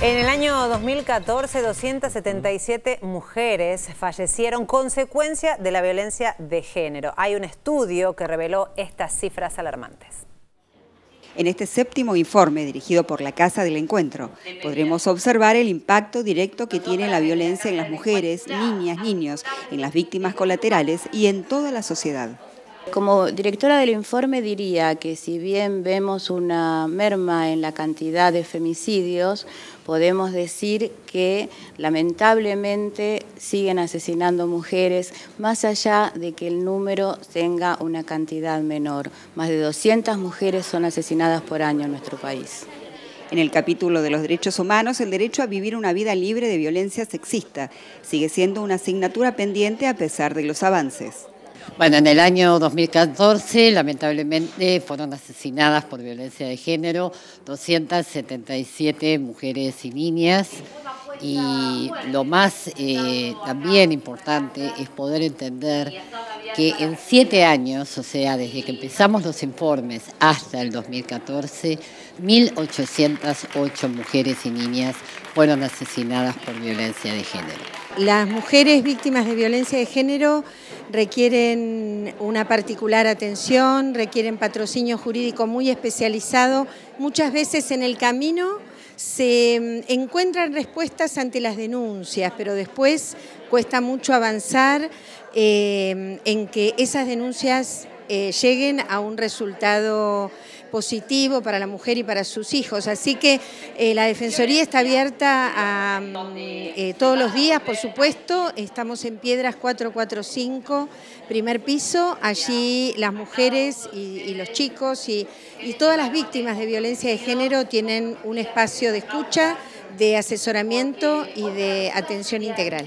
En el año 2014, 277 mujeres fallecieron consecuencia de la violencia de género. Hay un estudio que reveló estas cifras alarmantes. En este séptimo informe dirigido por la Casa del Encuentro, podremos observar el impacto directo que tiene la violencia en las mujeres, niñas, niños, en las víctimas colaterales y en toda la sociedad. Como directora del informe diría que si bien vemos una merma en la cantidad de femicidios, podemos decir que lamentablemente siguen asesinando mujeres, más allá de que el número tenga una cantidad menor. Más de 200 mujeres son asesinadas por año en nuestro país. En el capítulo de los derechos humanos, el derecho a vivir una vida libre de violencia sexista sigue siendo una asignatura pendiente a pesar de los avances. Bueno, en el año 2014 lamentablemente fueron asesinadas por violencia de género 277 mujeres y niñas y lo más eh, también importante es poder entender que en siete años, o sea, desde que empezamos los informes hasta el 2014, 1.808 mujeres y niñas fueron asesinadas por violencia de género. Las mujeres víctimas de violencia de género requieren una particular atención, requieren patrocinio jurídico muy especializado. Muchas veces en el camino se mm, encuentran respuestas ante las denuncias, pero después cuesta mucho avanzar eh, en que esas denuncias eh, lleguen a un resultado positivo para la mujer y para sus hijos. Así que eh, la Defensoría está abierta mm, todos los días, por supuesto. Estamos en Piedras 445, primer piso. Allí las mujeres y, los chicos y, todas las víctimas de violencia de género tienen un espacio de escucha, de asesoramiento y de atención integral.